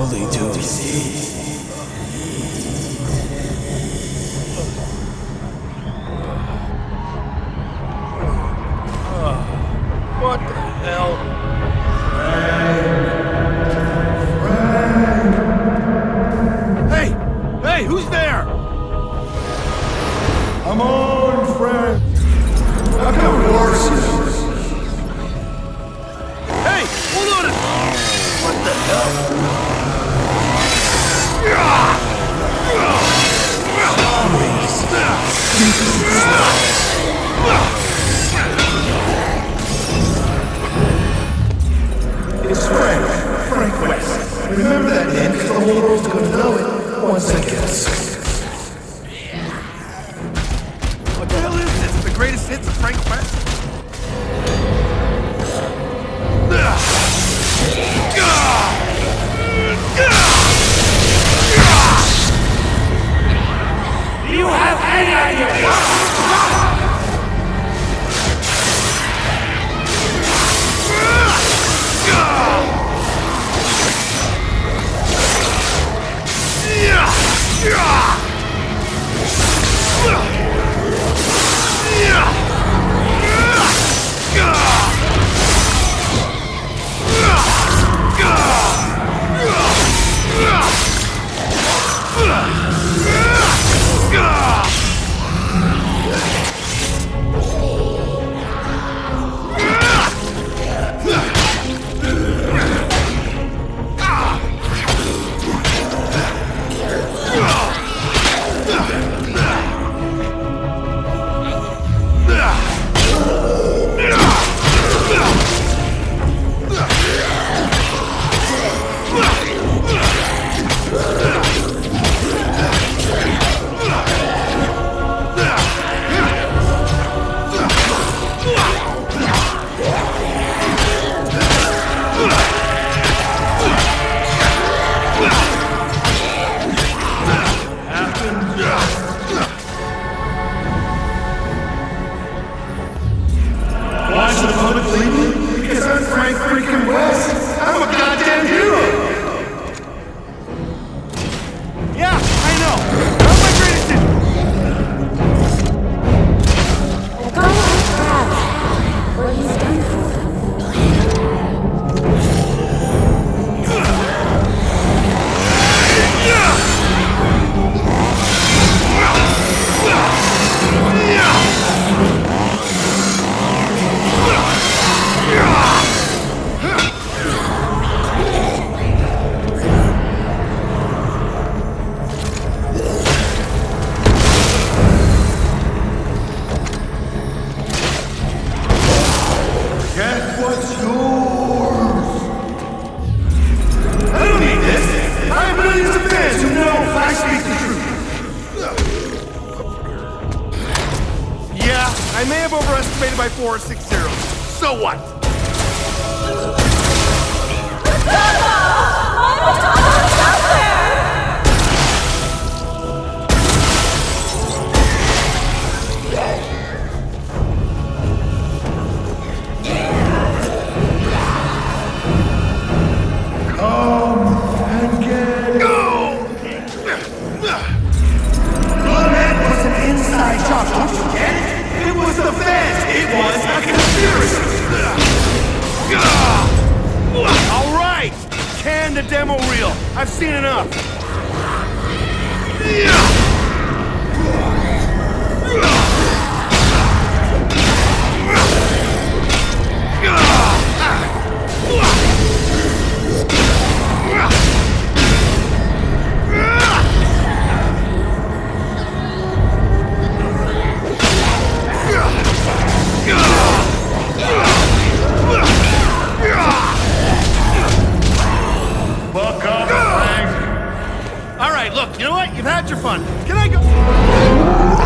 Only to see. What the hell? Hey! Hey, who's there? Come on, friend. I've got horses. Hey, hold on! What the hell? It's Frank. Frank West. Remember that name because the whole world's gonna know it once I guess. You have any idea? Have overestimated by four or six zeros. So what? I've seen enough. right, look, you know what? You've had your fun. Can I go?